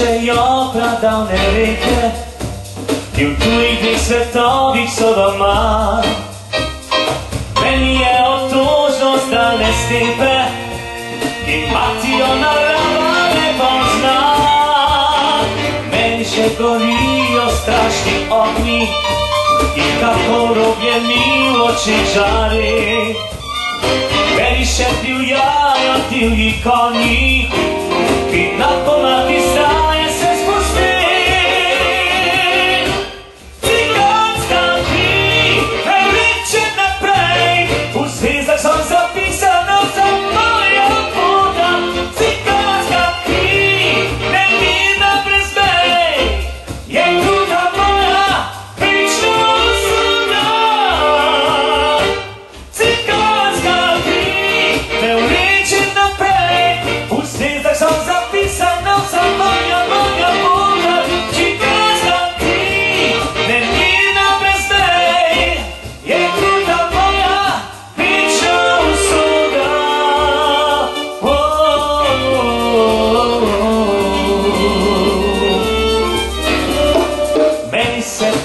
Io i oglądał Nerykę Pił tu i Wisletowicz co do ma. Meni je otužno zdane stipe I mati ona lava nebom zna Meni się io strasznie ogni I kako robię miłości żary Meni się io jaja, pił i koni I na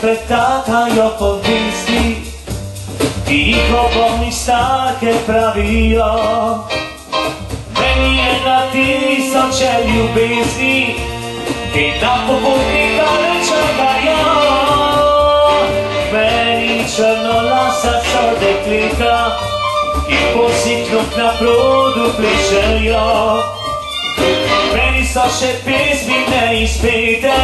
Meni se pretakajo povesti, ki jih obovni starke pravijo. Meni je na tisoče ljubezni, ki na popotnika le čakajo. Meni črnolasa so dekleta, ki posiknut na produ plešejo. Meni so še pesmi neizpete,